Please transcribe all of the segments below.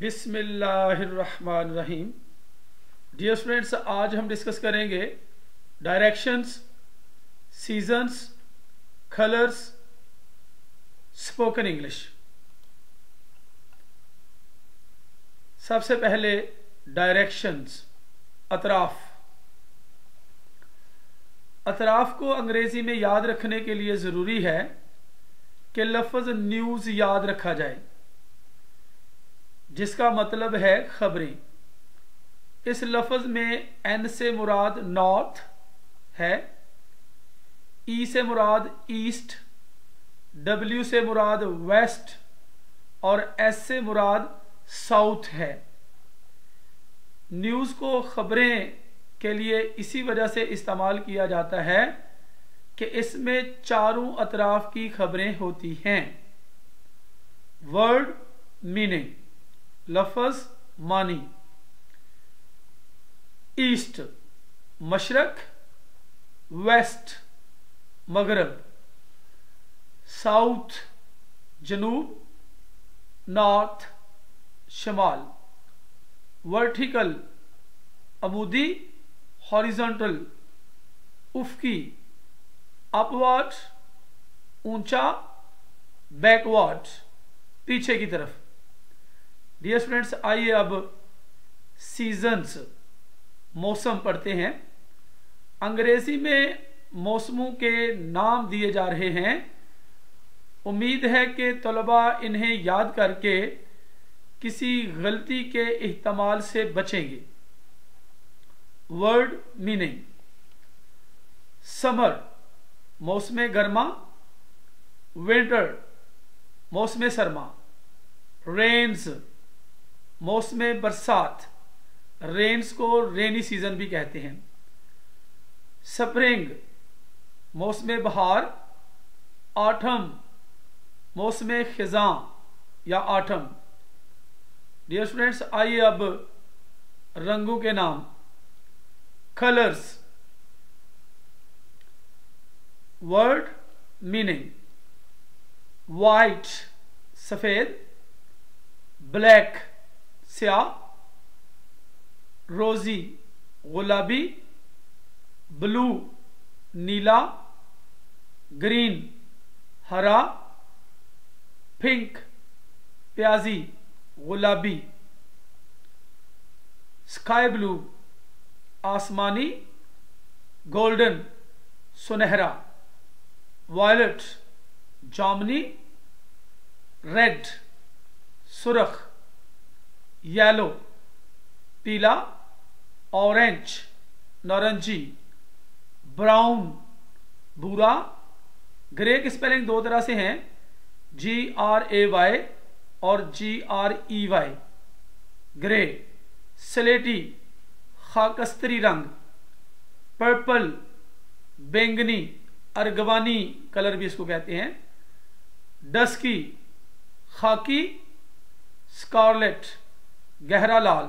बिस्मिल्लाहिर्रहमानिर्रहीम। Dear students आज हम डिस्कस करेंगे directions seasons colours spoken English सबसे पहले डायरेक्शंस अतराफ। अतराफ को अंग्रेज़ी में याद रखने के लिए ज़रूरी है कि लफ्ज़ न्यूज़ याद रखा जाए। जिसका मतलब है खबरें। इस लफज में एन से मुराद नॉर्थ है। ई से मुराद ईस्ट डब्ल्यू से मुराद वेस्ट और एस से मुराद साउथ है। न्यूज़ को खबरें के लिए इसी वजह से इस्तेमाल किया जाता है कि इसमें चारों अतराफ की खबरें होती हैं। वर्ड मीनिंग लफज मानी। ईस्ट, मशरक, वेस्ट, मगरब। साउथ, जनूब, नॉर्थ, शमाल। वर्टिकल अबूदी हॉरिजॉन्टल। उफकी अपवर्ड ऊँचा, बैकवर्ड, पीछे की तरफ़। डियर स्टूडेंट्स आइए अब सीजन्स मौसम पढ़ते हैं। अंग्रेज़ी में मौसमों के नाम दिए जा रहे हैं। उम्मीद है कि तलबा इन्हें याद करके किसी गलती के इस्तेमाल से बचेंगे। वर्ड मीनिंग समर मौसम गर्मा। विंटर मौसम सरमा। रेन्स मौसम बरसात रेन्स को रेनी सीज़न भी कहते हैं। स्प्रिंग मौसम बहार आठम मौसम खिजा या आठम डियर स्टूडेंट्स आइए अब रंगों के नाम। कलर्स वर्ड मीनिंग वाइट सफ़ेद। ब्लैक स्या, रोजी, गुलाबी, ब्लू, नीला, ग्रीन, हरा, पिंक, प्याजी, गुलाबी। स्काई ब्लू, आसमानी, गोल्डन, सुनहरा। वायलट, जामनी, रेड, सुरख। येलो पीला ऑरेंज नारंजी ब्राउन भूरा ग्रे की स्पेलिंग दो तरह से हैं जी आर ए वाई और G R E Y grey स्लेटी, खाकस्तरी रंग पर्पल बैंगनी, अर्गवानी कलर भी इसको कहते हैं डस्की खाकी स्कारलेट गहरा लाल।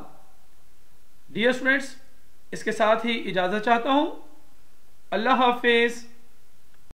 डियर स्टूडेंट्स इसके साथ ही इजाज़त चाहता हूँ। अल्लाह हाफिज़।